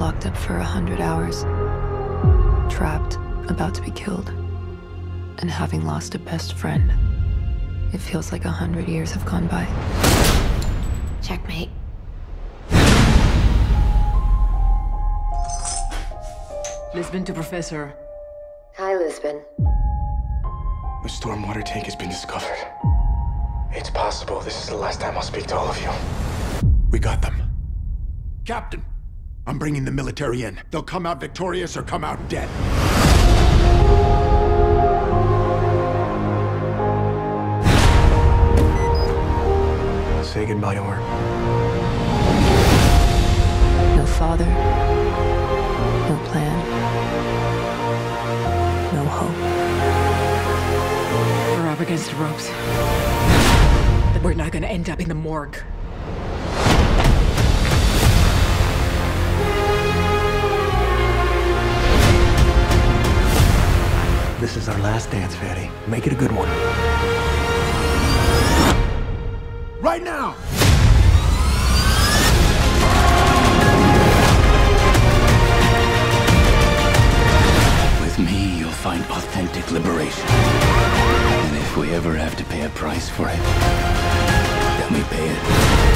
Locked up for a hundred hours. Trapped, about to be killed. And having lost a best friend. It feels like a hundred years have gone by. Checkmate. Lisbon to Professor. Hi, Lisbon. The stormwater tank has been discovered. It's possible this is the last time I'll speak to all of you. We got them. Captain, I'm bringing the military in. They'll come out victorious or come out dead. Say goodbye to her. No father. No plan. No hope. We're up against the ropes. We're not gonna end up in the morgue. This is our last dance, Fatty. Make it a good one. Right now! With me, you'll find authentic liberation. And if we ever have to pay a price for it, then we pay it.